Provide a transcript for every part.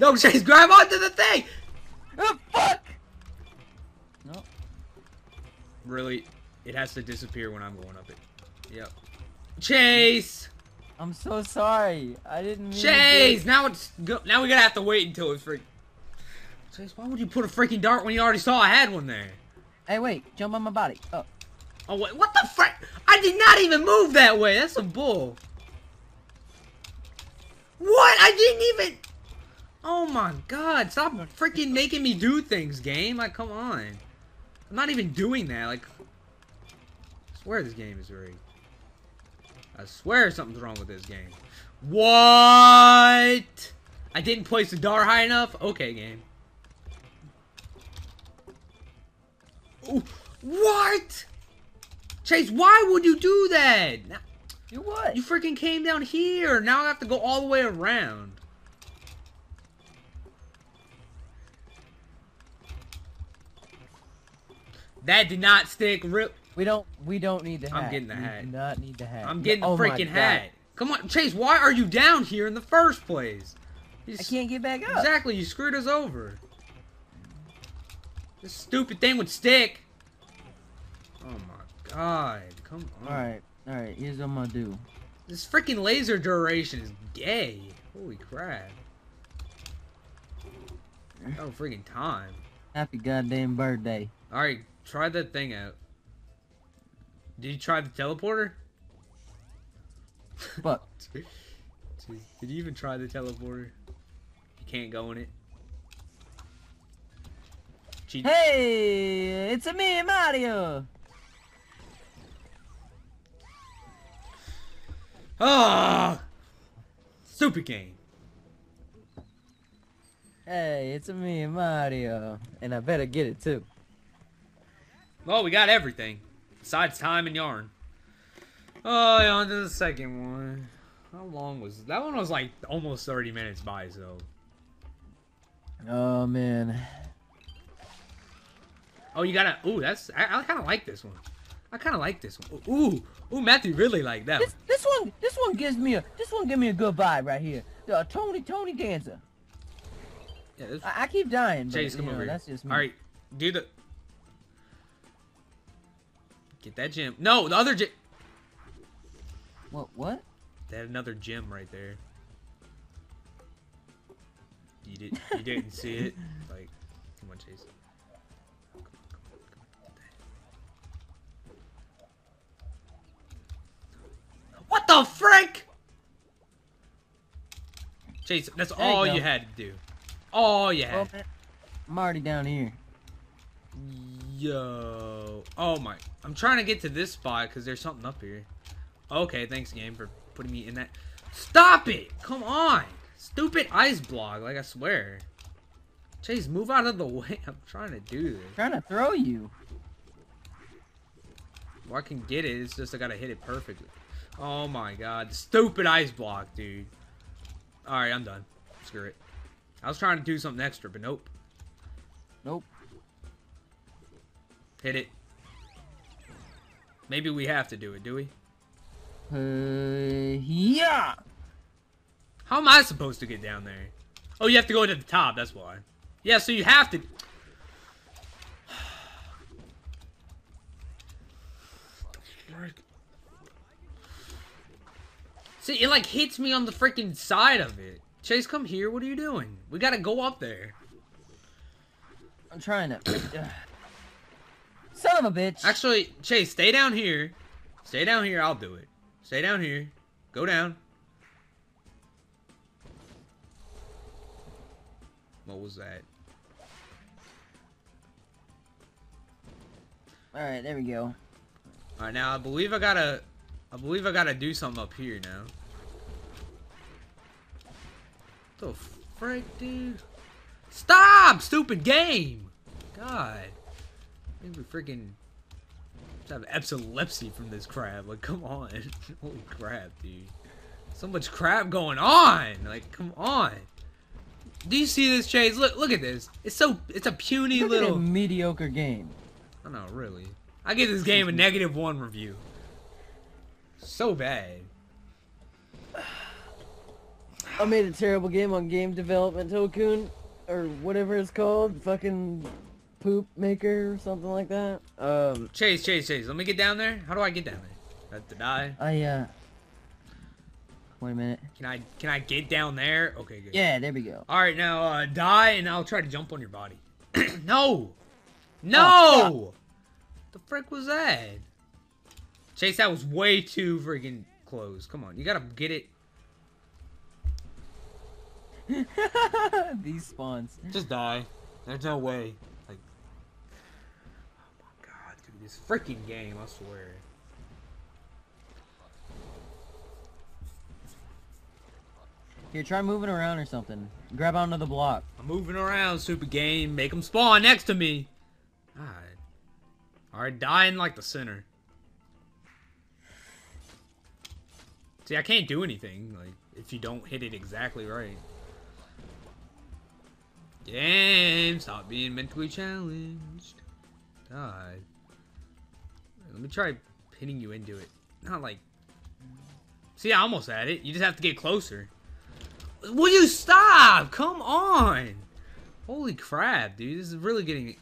No, Chase, grab onto the thing! Oh, fuck! No. Really? It has to disappear when I'm going up it. Yep. Chase! I'm so sorry. I didn't mean Chase! it. Now it's go now we're gonna have to wait until it's freak. Chase, why would you put a freaking dart when you already saw I had one there? Hey, wait. Jump on my body. Oh. Oh wait, what the frick? I did not even move that way. That's a bull. What? I didn't even. Oh my god! Stop freaking making me do things, game. Like, come on. I'm not even doing that. Like, I swear this game is rigged. I swear something's wrong with this game. What? I didn't place the dart high enough. Okay, game. Ooh, what? Chase, why would you do that? You what? You freaking came down here. Now I have to go all the way around. That did not stick. Rip. We don't. We don't need the hat. I'm getting the We hat. Do not need the hat. I'm getting the Oh freaking God. hat. Come on, Chase. Why are you down here in the first place? You I can't get back up. Exactly. You screwed us over. This stupid thing would stick. Oh my god. Come on. All right. All right. Here's what I'm gonna do. This freaking laser duration is gay. Holy crap. Oh, freaking time. Happy goddamn birthday. Alright, try that thing out. Did you try the teleporter? Fuck. Jeez, Did you even try the teleporter? You can't go in it. Cheat. Hey, it's a me, Mario. Ah! Stupid game. Hey, it's a me, Mario. And I better get it too. Well, we got everything. Besides time and yarn. Oh, yeah, on to the second one. How long was that one? Was like almost 30 minutes by, so. Oh man. Oh, you gotta. Ooh, that's. I, I kind of like this one. I kind of like this one. Ooh, ooh, Matthew really like that. This One. this one this one gives me a this one give me a good vibe right here. The Tony Tony dancer. Yeah, this, I, I keep dying, but Chase, you come know, over here. that's just me. All right, do the. Get that gem. No, the other gem. What what? They had another gem right there. You did. You didn't see it. Like, come on, Chase. Come on, come on, come on. What the frick? Chase, that's There all go. you had to do. All you had. man, I'm already down here. Yo. Oh my. I'm trying to get to this spot because there's something up here. Okay, thanks, game, for putting me in that. Stop it! Come on! Stupid ice block, like I swear. Chase, move out of the way. I'm trying to do this. I'm trying to throw you. Well, I can get it. It's just I gotta hit it perfectly. Oh my god. Stupid ice block, dude. Alright, I'm done. Screw it. I was trying to do something extra, but nope. Nope. Hit it. Maybe we have to do it, do we? Uh, yeah. How am I supposed to get down there? Oh, you have to go to the top, that's why. Yeah, so you have to... See, it like hits me on the freaking side of it. Chase, come here. What are you doing? We gotta go up there. I'm trying to. Son of a bitch. Actually, Chase, stay down here. Stay down here. I'll do it. Stay down here. Go down. What was that? All right, there we go. All right, now I believe I gotta, I believe I gotta do something up here now. What the frick, dude! Stop, stupid game! God, Think we freaking have epilepsy from this crap. Like, come on, holy crap, dude! So much crap going on. Like, come on. Do you see this, Chase? Look, look at this. It's so, it's a puny Look little. mediocre game. I know, really. I give this game a negative one review. So bad. I made a terrible game on Game Development Tycoon, or whatever it's called, fucking poop maker or something like that. Um, Chase, Chase, Chase. Let me get down there. How do I get down there? I have to die. I uh. Wait a minute. Can I can I get down there? Okay, good. Yeah, there we go. All right, now uh, die, and I'll try to jump on your body. no, no. Oh, the frick was that? Chase, that was way too freaking close. Come on, you gotta get it. These spawns. Just die. There's no way. Like, oh my god, dude, this freaking game! I swear. Here, try moving around or something. Grab onto the block. I'm moving around, super game. Make them spawn next to me. Alright. Alright, die in like the center. See, I can't do anything, like, if you don't hit it exactly right. Game, stop being mentally challenged. Die. Let me try pinning you into it. Not like... See, I almost had it. You just have to get closer. Will you stop? Come on. Holy crap, dude. This is really getting...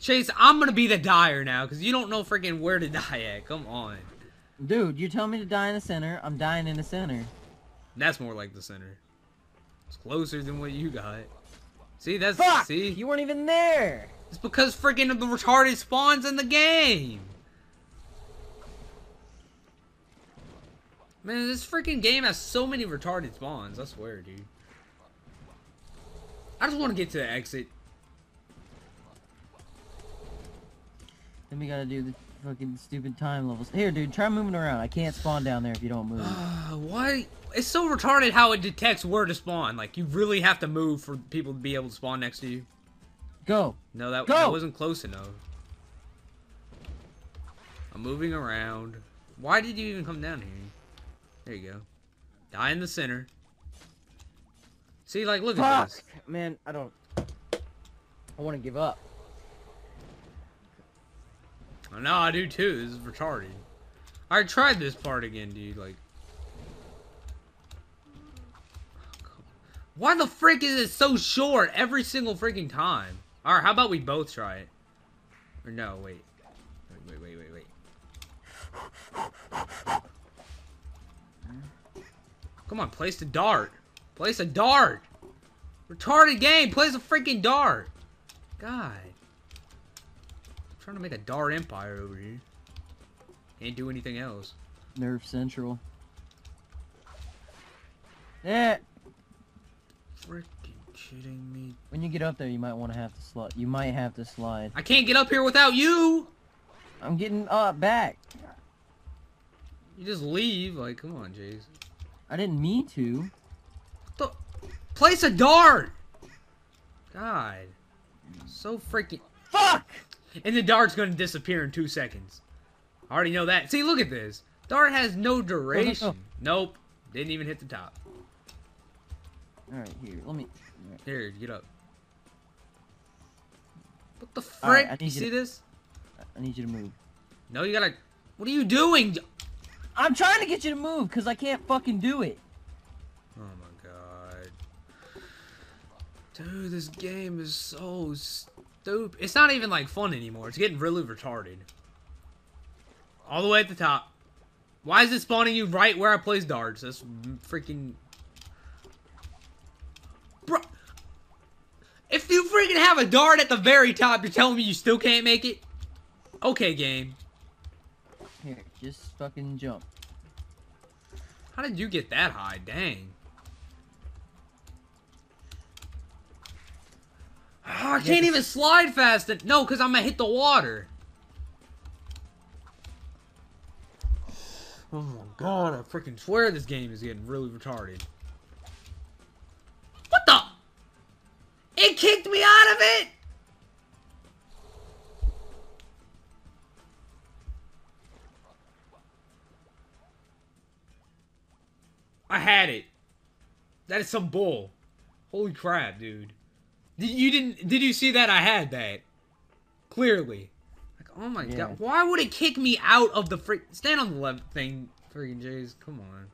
Chase, I'm gonna be the dyer now, because you don't know freaking where to die at. Come on. Dude, you tell me to die in the center. I'm dying in the center. That's more like the center. It's closer than what you got. See, that's... Fuck! See? You weren't even there. It's because freaking the retarded spawns in the game. Man, this freaking game has so many retarded spawns. I swear, dude. I just want to get to the exit. Then we gotta do the fucking stupid time levels. Here, dude, try moving around. I can't spawn down there if you don't move. Uh, why? It's so retarded how it detects where to spawn. Like, you really have to move for people to be able to spawn next to you. Go. No, that, Go! that wasn't close enough. I'm moving around. Why did you even come down here? There you go. Die in the center. See, like, look at Fuck! this. Man, I don't... I want to give up. Oh, no, I do too. This is retarded. I tried this part again, dude. Like, why the frick is it so short every single freaking time? All right, how about we both try it? Or no, wait, wait, wait, wait, wait, wait. Come on, place the dart. Place a dart. Retarded game. Place a freaking dart. God. I'm trying to make a dart empire over here. Can't do anything else. Nerve Central. Yeah. Freaking kidding me. When you get up there, you might want to have to slide. You might have to slide. I can't get up here without you. I'm getting up back. You just leave. Like, come on, Chase. I didn't mean to. The place a dart. God. So freaking. Fuck! And the dart's gonna disappear in two seconds. I already know that. See, look at this. Dart has no oh, duration. Nope. Didn't even hit the top. All right, here. Let me. Here, get up. What the right, frick? Need you see to- this? I need you to move. No, you gotta. What are you doing? I'm trying to get you to move because I can't fucking do it. Oh my god. Dude, this game is so stupid. It's not even like fun anymore. It's getting really retarded. All the way at the top. Why is it spawning you right where I place darts? That's freaking. Bro. If you freaking have a dart at the very top, you're telling me you still can't make it? Okay, game. Just fucking jump. How did you get that high? Dang. Oh, I can't even slide fast. No, because I'm going to hit the water. Oh my god, I freaking swear this game is getting really retarded. What the? It kicked me out of it? I had it. That is some bull. Holy crap, dude. Did you didn't did you see that I had that? Clearly. Like, oh my Yeah. god. Why would it kick me out of the freak stand on the left thing, freaking Chase? Come on.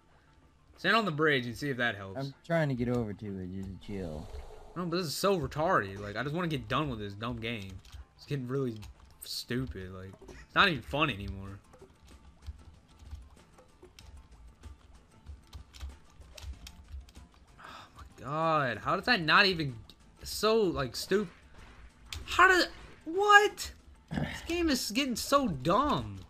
Stand on the bridge and see if that helps. I'm trying to get over to it. Just chill. No, but this is so retarded. Like, I just want to get done with this dumb game. It's getting really stupid. Like, it's not even fun anymore. God. How does that not even... So, like, stupid... How does... What? This game is getting so dumb.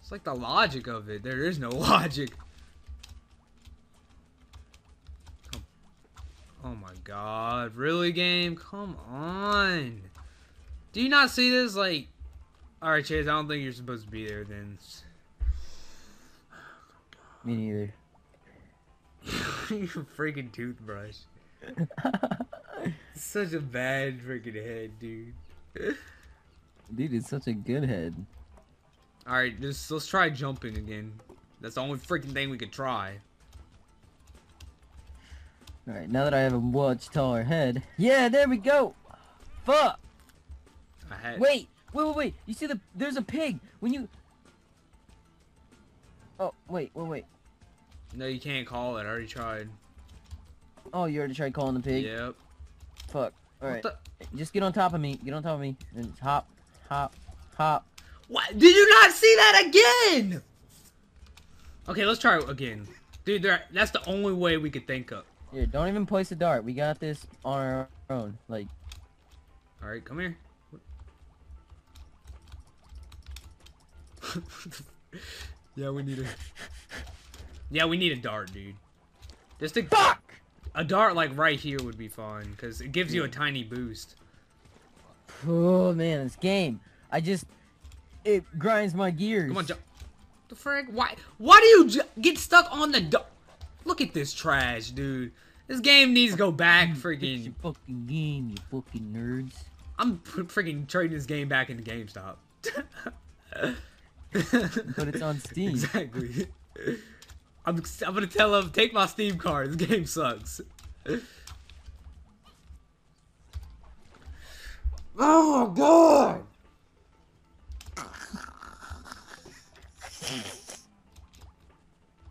It's like the logic of it. There is no logic. Oh my god. Really, game? Come on. Do you not see this? Like, alright, Chase, I don't think you're supposed to be there then. Me neither. You freaking toothbrush. Such a bad freaking head, dude. Dude, it's such a good head. Alright, just let's try jumping again. That's the only freaking thing we could try. Alright, now that I have a much taller head. Yeah, there we go! Fuck! Wait! Wait, wait, wait! You see the- there's a pig! When you- Oh, wait, wait, wait. No, you can't call it. I already tried. Oh, you already tried calling the pig? Yep. Fuck. Alright. Just get on top of me. Get on top of me. And hop, hop, hop. What? Did you not see that again? Okay, let's try it again. Dude, that's the only way we could think of. Here, don't even place a dart. We got this on our own. Like, Alright, come here. yeah, we need a... Yeah, we need a dart, dude. Just a... fuck! A dart, like, right here would be fun, because it gives you a tiny boost. Oh man, this game. I just, it grinds my gears. Come on, jump. The frick? Why? Why do you ju- get stuck on the dart? Look at this trash, dude. This game needs to go back, It's freaking... your fucking game, you fucking nerds. I'm p- freaking trading this game back into GameStop. But it's on Steam. Exactly. I'm, I'm gonna tell him, take my Steam card. This game sucks. Oh god!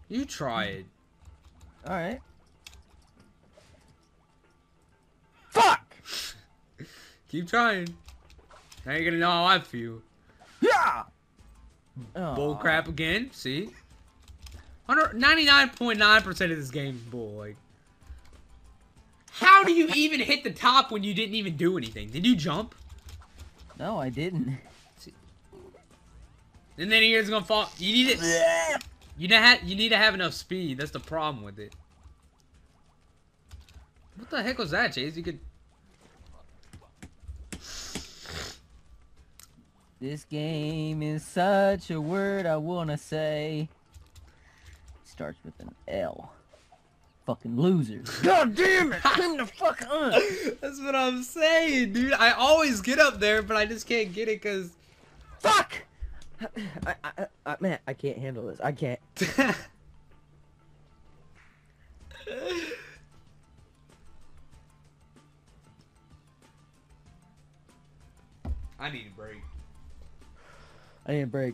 You try it. All right. Fuck! Keep trying. Now you're gonna know how I feel. Yeah. Bull crap again. See? 99.9% of this game is bull. Like, how do you even hit the top when you didn't even do anything? Did you jump? No, I didn't. And then you're gonna fall. You need it. You need, you need to have enough speed. That's the problem with it. What the heck was that, Chase? You could. This game is such a word I wanna say. Starts with an L. Fucking losers. God damn it! Clean the fuck up! That's what I'm saying, dude. I always get up there, but I just can't get it because. Fuck! I, I, I, man, I can't handle this. I can't. I need a break. I need a break.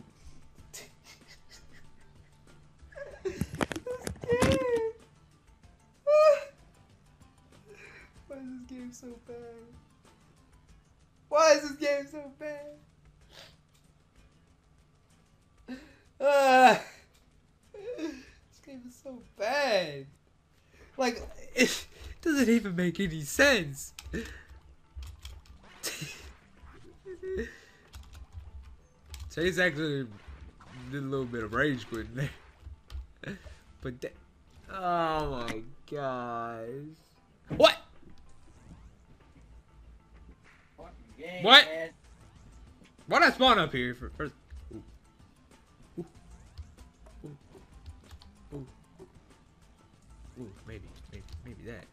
Is this game so bad? Why is this game so bad? Ah, this game is so bad. Like, it doesn't even make any sense. Chase actually did a little bit of rage quitting there. But that, oh my gosh. What? What? Why'd I spawn up here for first? Ooh. Ooh. Ooh. Ooh. Ooh, maybe, maybe, maybe that.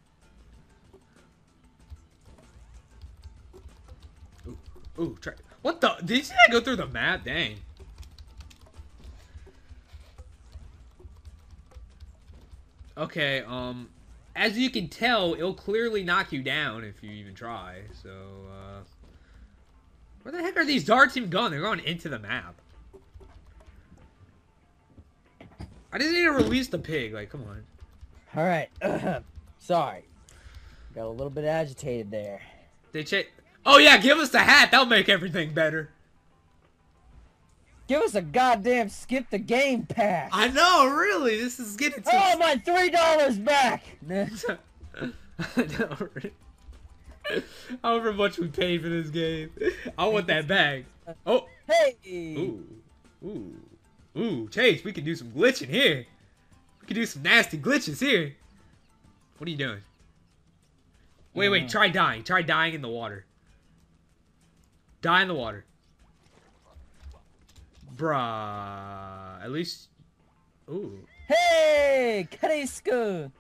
Ooh, ooh, try. What the? Did you see that go through the map? Dang. Okay, um, as you can tell, it'll clearly knock you down if you even try. So, uh, where the heck are these darts even going? They're going into the map. I just need to release the pig. Like, come on. All right. Sorry. Got a little bit agitated there. They check. Oh yeah, give us the hat. That'll make everything better. Give us a goddamn skip the game pack. I know, really. This is getting. Oh, my three dollars back. Know, right? However much we paid for this game, I want that bag. Oh, hey. ooh, ooh, ooh, Chase, we can do some glitching here. We can do some nasty glitches here. What are you doing? Wait, wait, try dying. Try dying in the water. Die in the water. Bruh. At least. Ooh. Hey, Cresco.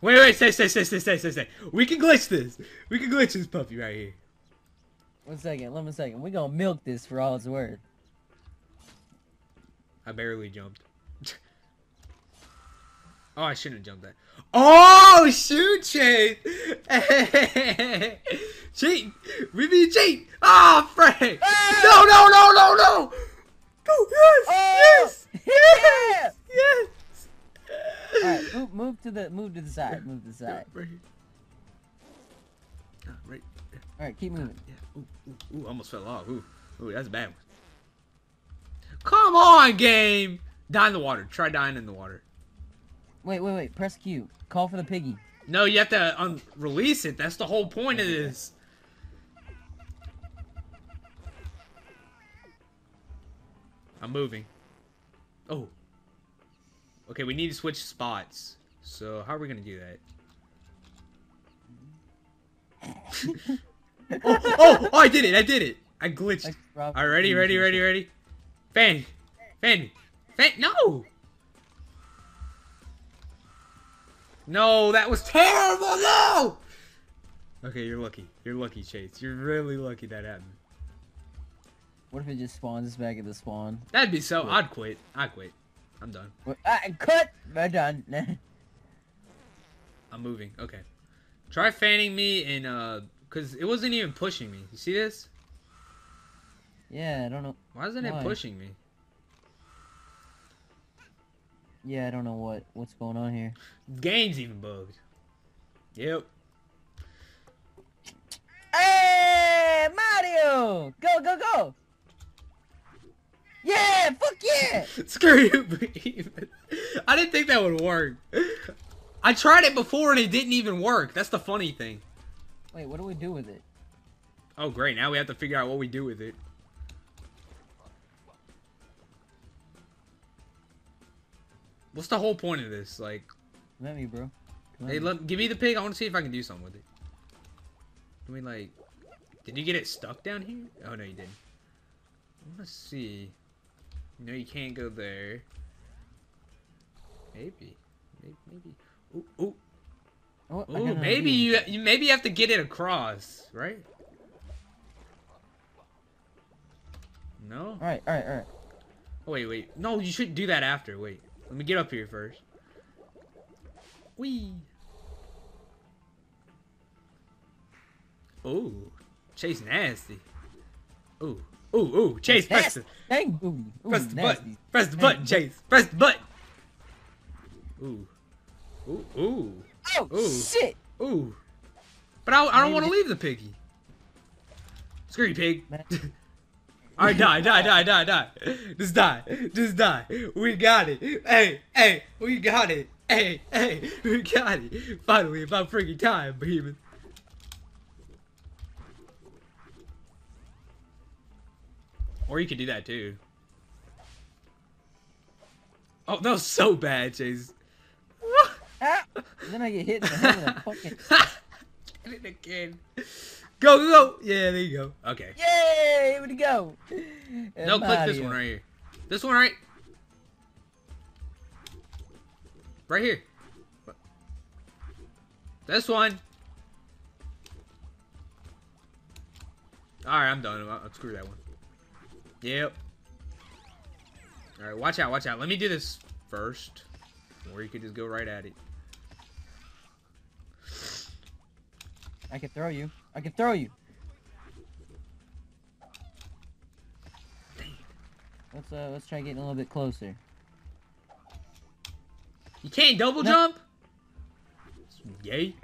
Wait, wait, stay, stay, stay, stay, stay, stay, stay. We can glitch this. We can glitch this puppy right here. One second, let me second. We gonna milk this for all it's worth. I barely jumped. oh, I shouldn't have jumped that. Oh, shoot, Chase! cheat! We be cheat! Ah, Frank! No, no, no, no, no! Oh, yes! Oh! yes! Yes! Yes! All right, move, move to the move to the side. Move to the Yeah, side. right here. Ah, right. there. All right, keep moving. Yeah. Ooh, ooh, ooh, almost fell off. Ooh, ooh, that's a bad one. Come on, game! Die in the water. Try dying in the water. Wait, wait, wait. Press Q. Call for the piggy. No, you have to un- release it. That's the whole point of this. I'm moving. Oh. Okay, we need to switch spots. So how are we gonna do that? oh, oh, oh, I did it! I did it! I glitched. Like, Rob- All right, ready, ready, ready, ready. Fanny, Fanny, Fanny. No. No, that was terrible. No. Okay, you're lucky. You're lucky, Chase. You're really lucky that happened. What if it just spawns us back at the spawn? That'd be so. I'd quit. I'd quit. I'm done. What- Ah, cut. We're done. I'm moving. Okay. Try fanning me and uh, cause it wasn't even pushing me. You see this? yeah, I don't know. Why isn't Why? it pushing me? Yeah, I don't know what what's going on here. Game's even bugged. Yep. Hey, Mario! Go, go, go! Yeah, fuck yeah! Screw you, Behemoth. I didn't think that would work. I tried it before and it didn't even work. That's the funny thing. Wait, what do we do with it? Oh, great. Now we have to figure out what we do with it. What's the whole point of this? Like, Let me, bro. Come hey, me. let, give me the pig. I want to see if I can do something with it. Can we, like... Did you get it stuck down here? Oh, no, you didn't. I want to see. No, you can't go there. Maybe. Maybe. maybe. Ooh, ooh. Oh, Ooh, maybe you, you maybe you have to get it across, right? No. All right, all right, all right. Oh, wait, wait. No, you should do that after. Wait. Let me get up here first. Wee. Ooh. Chase nasty. Ooh. Ooh, ooh. Chase, press it. Dang booty. Ooh, press the nasty. button. Press the button, Chase. Press the button. Ooh. Ooh, ooh. Oh Ooh. shit! Ooh. But I, I don't want to leave the piggy. Screw you, pig. Alright, die, die, die, die, die. Just die. Just die. We got it. Hey, hey, we got it. Hey, hey, we got it. Finally, about freaking time, Behemoth. Or you could do that too. Oh, that was so bad, Chase. Ah! Then I get hit in the head with a fucking. It again. Go, go, go. Yeah, there you go. Okay. Yay! Here we go. And No, click this one right here. This one right. Right here. This one. Alright, I'm done. I'll screw that one. Yep. Alright, watch out, watch out. Let me do this first. Or you could just go right at it. I can throw you. I can throw you. Let's uh, let's try getting a little bit closer. You can't double No. jump? Yay.